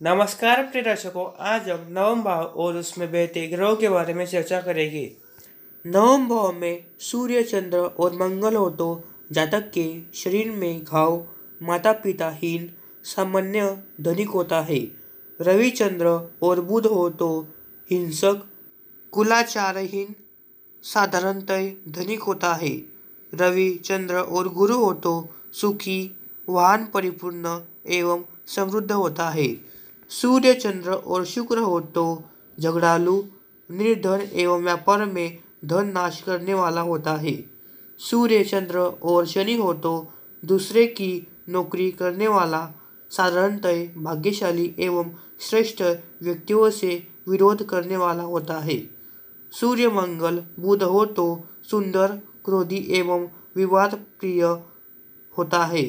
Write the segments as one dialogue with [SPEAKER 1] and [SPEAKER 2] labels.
[SPEAKER 1] नमस्कार, प्रिय दर्शकों। आज हम नवम भाव और उसमें बहते ग्रहों के बारे में चर्चा करेंगे। नवम भाव में सूर्य, चंद्र और मंगल हो तो जातक के शरीर में घाव माता पिता हीन, सामान्य धनिक होता है। रवि, चंद्र और बुध हो तो हिंसक, कुलाचारहीन, साधारणतः धनिक होता है। रवि, चंद्र और गुरु हो तो सुखी, वाहन परिपूर्ण एवं समृद्ध होता है। सूर्य, चंद्र और शुक्र हो तो झगड़ालू निर्धन एवं व्यापार में धन नाश करने वाला होता है। सूर्य, चंद्र और शनि हो तो दूसरे की नौकरी करने वाला साधारणतः भाग्यशाली एवं श्रेष्ठ व्यक्तियों से विरोध करने वाला होता है। सूर्य, मंगल, बुध हो तो सुंदर, क्रोधी एवं विवाद प्रिय होता है।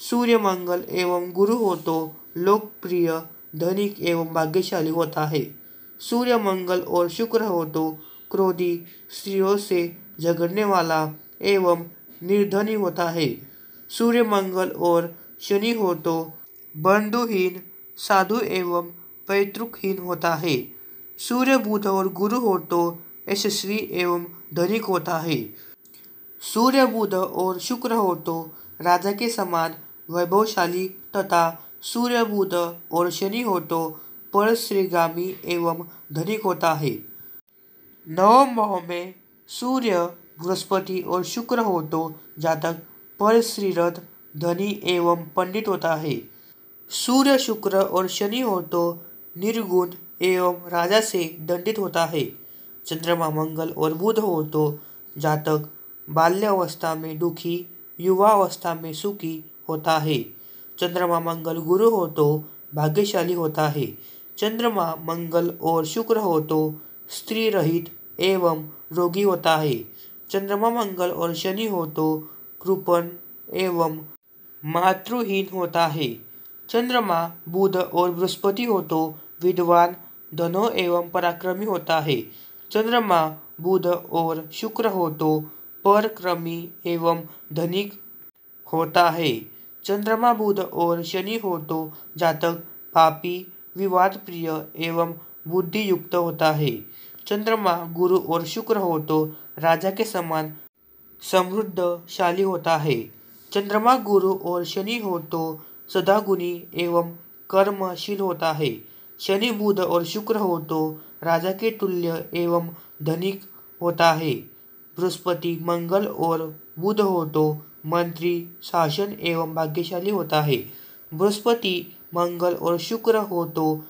[SPEAKER 1] सूर्य, मंगल एवं गुरु हो तो लोकप्रिय धनिक एवं भाग्यशाली होता है। सूर्य मंगल और शुक्र हो तो क्रोधी स्त्रियों से झगड़ने वाला एवं निर्धनी होता है। सूर्य मंगल और शनि हो तो बंधुहीन, साधु एवं पैतृकहीन होता है। सूर्य बुध और गुरु हो तो यशस्वी एवं धनिक होता है। सूर्य बुध और शुक्र हो तो राजा के समान वैभवशाली तथा सूर्य बुध और शनि हो तो परश्रीगामी एवं धनिक होता है। नवम भाव में सूर्य, बृहस्पति और शुक्र हो तो जातक परश्रीरथ धनी एवं पंडित होता है। सूर्य, शुक्र और शनि हो तो निर्गुण एवं राजा से दंडित होता है। चंद्रमा, मंगल और बुध हो तो जातक बाल्यावस्था में दुखी, युवावस्था में सुखी होता है। चंद्रमा मंगल गुरु हो तो भाग्यशाली होता है। चंद्रमा मंगल और शुक्र हो तो स्त्री रहित एवं रोगी होता है। चंद्रमा मंगल और शनि हो तो कृपण एवं मातृहीन होता है। चंद्रमा बुध और बृहस्पति हो तो विद्वान, धनो एवं पराक्रमी होता है। चंद्रमा बुध और शुक्र हो तो परक्रमी एवं धनिक होता है। चंद्रमा बुध और शनि हो तो जातक पापी विवाद प्रिय एवं बुद्धि युक्त होता है। चंद्रमा गुरु और शुक्र हो तो राजा के समान समृद्धशाली होता है। चंद्रमा गुरु और शनि हो तो सदागुणी एवं कर्मशील होता है। शनि बुध और शुक्र हो तो राजा के तुल्य एवं धनिक होता है। बृहस्पति, मंगल और बुध हो तो मंत्री, शासन एवं भाग्यशाली होता है। बृहस्पति, मंगल और शुक्र हो तो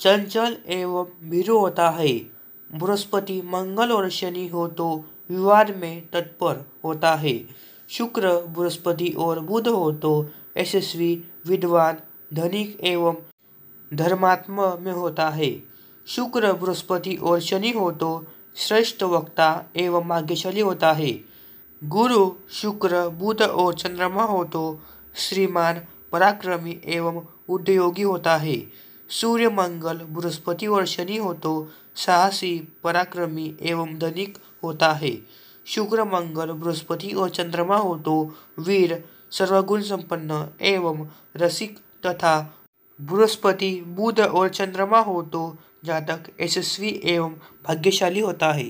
[SPEAKER 1] चंचल एवं भीरु होता है। बृहस्पति, मंगल और शनि हो तो विवाद में तत्पर होता है। शुक्र, बृहस्पति और बुध हो तो यशस्वी, विद्वान, धनिक एवं धर्मात्मा में होता है। शुक्र, बृहस्पति और शनि हो तो श्रेष्ठ वक्ता एवं भाग्यशाली होता है। गुरु, शुक्र, बुध और चंद्रमा हो तो श्रीमान, पराक्रमी एवं उद्योगी होता है। सूर्य, मंगल, बृहस्पति और शनि हो तो साहसी, पराक्रमी एवं धनिक होता है। शुक्र, मंगल, बृहस्पति और चंद्रमा हो तो वीर, सर्वगुण संपन्न एवं रसिक तथा बृहस्पति बुध और चंद्रमा हो तो जातक यशस्वी एवं भाग्यशाली होता है।